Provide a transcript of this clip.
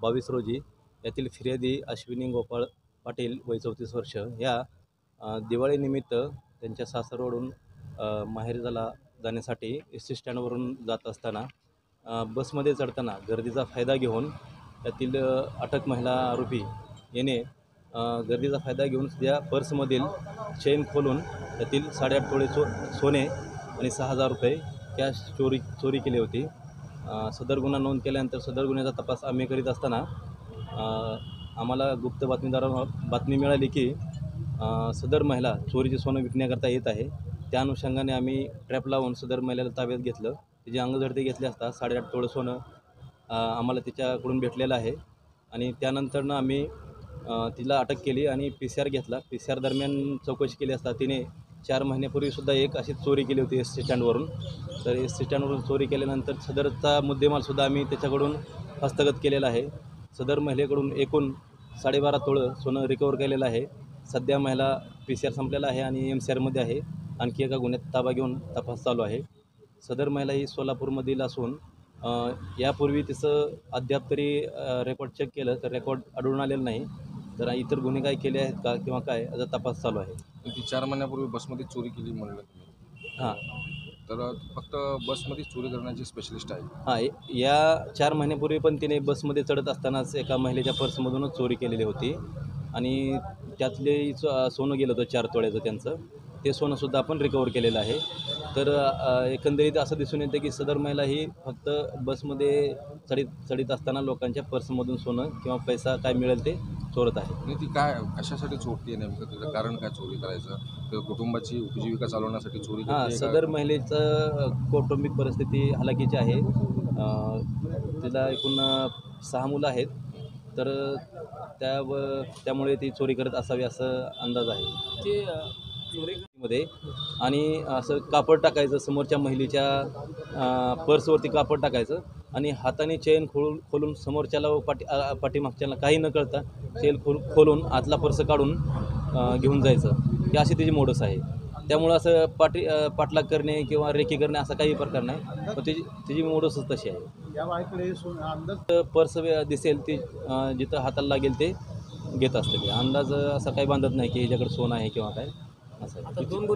बावीस रोजी यातील फिर्यादी अश्विनी गोपाळ पाटील वय चौतीस वर्ष ह्या दिवाळीनिमित्त त्यांच्या सासरवडून माहेरजाला जाण्यासाठी एस टी स्टँडवरून जात असताना बसमध्ये चढताना गर्दीचा फायदा घेऊन त्यातील अटक महिला आरोपी याने गर्दीचा फायदा घेऊन त्या पर्समधील चेन खोलून त्यातील साडेआठ तोळे सो सोने आणि सहा हजार रुपये कॅश चोरी चोरी केली होती. सदर गुन्हा नोंद केल्यानंतर सदर गुन्ह्याचा तपास आम्ही करीत असताना आम्हाला गुप्त बातमीदारा बातमी मिळाली की सदर महिला चोरीचे सोनं विकण्याकरता येत आहे. त्या अनुषंगाने आम्ही ट्रॅप लावून सदर महिलेला ताब्यात घेतलं. तिची अंगझडती घेतली असता साडेआठ तोळं सोनं आम्हाला तिच्याकडून भेटलेलं आहे. आणि त्यानंतरनं आम्ही तिला अटक केली आणि पी सी आर घेतला. पी सी आर दरम्यान चौकशी केली असता तिने चार महिन्यापूर्वीसुद्धा एक अशी चोरी केली होती एस टी स्टँडवरून तर एस टी स्टँडवरून चोरी केल्यानंतर सदरचा मुद्देमालसुद्धा आम्ही त्याच्याकडून हस्तगत केलेला आहे. सदर महिलेकडून एकूण साडेबारा तोळं सोनं रिकवर केलेलं आहे. सध्या महिला पी सी आर संपलेला आहे आणि एम सी आरमध्ये आहे. आणखी एका गुन्ह्यात ताबा घेऊन तपास चालू आहे. सदर महिला ही सोलापूरमधील असून यापूर्वी तिचं अद्याप तरी रेकॉर्ड चेक केलं तर रेकॉर्ड आढळून आलेलं नाही. तर इतर गुन्हे काय केले आहेत का किंवा काय याचा तपास चालू आहे? ती चार महिन्यापूर्वी बसमध्ये चोरी केली म्हणलं तुम्ही. हां. तर फक्त बसमध्ये चोरी करण्याचे स्पेशलिस्ट आहे. हां या चार महिन्यापूर्वी पण तिने बसमध्ये चढत असतानाच एका महिलेच्या पर्समधूनच चोरी केलेली होती. आणि त्यातले सोनं गेलं होतं चार तोळ्याचं त्यांचं. ते सोनंसुद्धा आपण रिकवर केलेलं आहे. तर एकंदरीत असं दिसून येतं की सदर महिला ही फक्त बसमध्ये चढीत चढीत असताना लोकांच्या पर्समधून सोनं किंवा पैसा काय मिळेल ते चोरत आहे. आणि ती काय कशासाठी चोरते नेमकं त्याचं कारण काय चोरी करायचं? तर कुटुंबाची उपजीविका चालवण्यासाठी चोरी हां? सदर महिलेचं कौटुंबिक परिस्थिती हलाखीची आहे. तिला एकूण सहा मुलं आहेत. तर त्या व त्यामुळे ती चोरी करत असावी असं अंदाज आहे. चोरीमध्ये आणि असं कापड टाकायचं समोरच्या महिलेच्या पर्सवरती कापड टाकायचं आणि हाताने चेन खोलून खोलून समोरच्याला व पाठी पाठीमागच्याला काही न कळता चेन खोल खोलून आतला पर्स काढून घेऊन जायचं. ही अशी तिची मोडस आहे. त्यामुळं असं पाठी पाठलाग करणे किंवा रेकी करणे असा काही प्रकार नाही. पण तिची तिची मोडसच तशी आहे. पर्स दिसेल ती जिथं हाताला लागेल ते घेत असते ती. अंदाज असा काही बांधत नाही की ह्याच्याकडे सोनं आहे किंवा काय. असं. गुन्हे